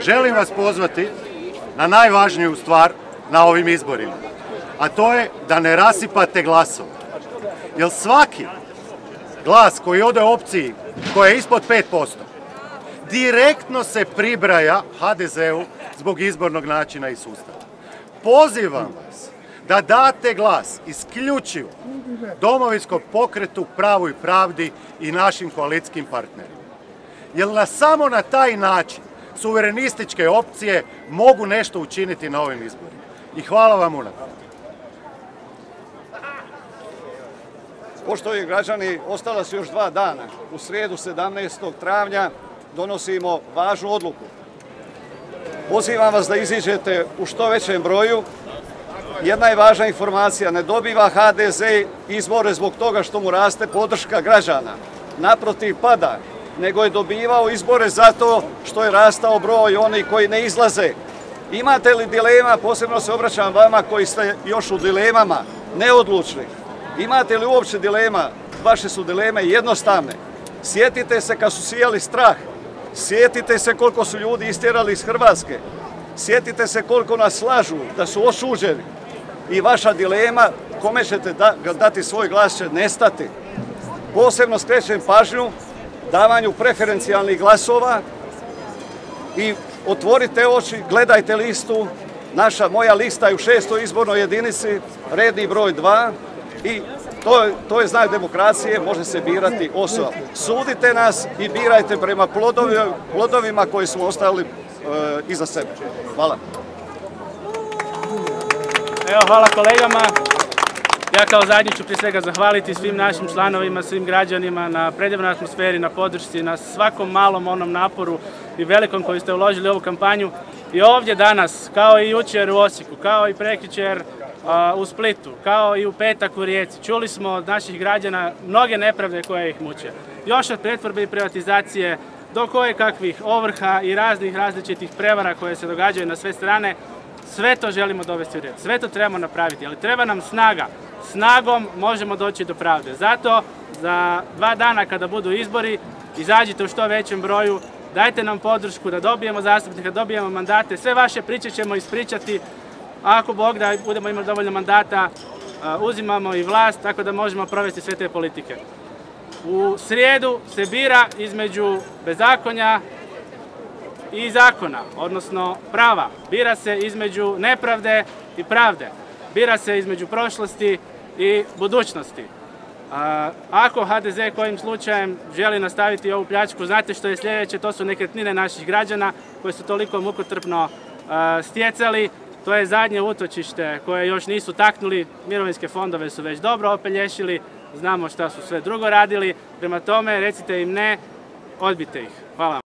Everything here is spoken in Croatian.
želim vas pozvati na najvažniju stvar na ovim izborima, a to je da ne rasipate glasove. Jer svaki glas koji ode opciji koja je ispod 5%, direktno se pribraja HDZ-u zbog izbornog načina i sustava. Pozivam vas da date glas isključivo domovinskom pokretu, pravu i pravdi i našim koalicijskim partnerima. Jer na samo na taj način suverenističke opcije mogu nešto učiniti na ovim izborima. I hvala vam unaprijed. Poštovani građani, ostala su još dva dana. U srijedu 17. travnja donosimo važnu odluku. Pozivam vas da iziđete u što većem broju. Jedna je važna informacija, ne dobiva HDZ izbore zbog toga što mu raste podrška građana. Naprotiv pada, nego je dobivao izbore zato što je rastao broj onih koji ne izlaze. Imate li dilema, posebno se obraćam vama koji ste još u dilemama, neodlučni. Imate li uopće dilema? Vaše su dileme jednostavne. Sjetite se kad su sijali strah. Sjetite se koliko su ljudi istjerali iz Hrvatske. Sjetite se koliko nas slažu da su osuđeni. I vaša dilema kome ćete dati svoj glas će nestati. Posebno skrećem pažnju davanju preferencijalnih glasova i otvorite oči, gledajte listu. Naša, moja lista je u šestoj izbornoj jedinici, redni broj 2 i to je, to je znak demokracije, može se birati osoba. Sudite nas i birajte prema plodovima koji smo ostavili e, iza sebe. Hvala. Evo, hvala kolegama. Ja kao zadnji ću prije svega zahvaliti svim našim članovima, svim građanima na predivnoj atmosferi, na podršci, na svakom malom onom naporu i velikom koji ste uložili u ovu kampanju. I ovdje danas, kao i jučer u Osijeku, kao i prekjučer u Splitu, kao i u petak u Rijeci. Čuli smo od naših građana mnoge nepravde koje ih muče. Još od pretvorbe i privatizacije do koje kakvih ovrha i raznih različitih prevara koje se događaju na sve strane, sve to želimo dovesti u red, sve to trebamo napraviti, ali treba nam snaga. Snagom možemo doći do pravde. Zato za dva dana kada budu izbori, izađite u što većem broju, dajte nam podršku da dobijemo zastupnika, da dobijemo mandate, sve vaše priče ćemo ispričati, ako Bog da budemo imali dovoljno mandata, uzimamo i vlast, tako da možemo provesti sve te politike. U srijedu se bira između bezakonja i zakona, odnosno prava. Bira se između nepravde i pravde. Bira se između prošlosti i budućnosti. ako HDZ kojim slučajem želi nastaviti ovu pljačku, znate što je sljedeće, to su nekretnine naših građana koje su toliko mukotrpno stjecali. To je zadnje utočište koje još nisu taknuli, mirovinske fondove su već dobro opelješili, znamo šta su sve drugo radili, prema tome recite im ne, odbite ih. Hvala.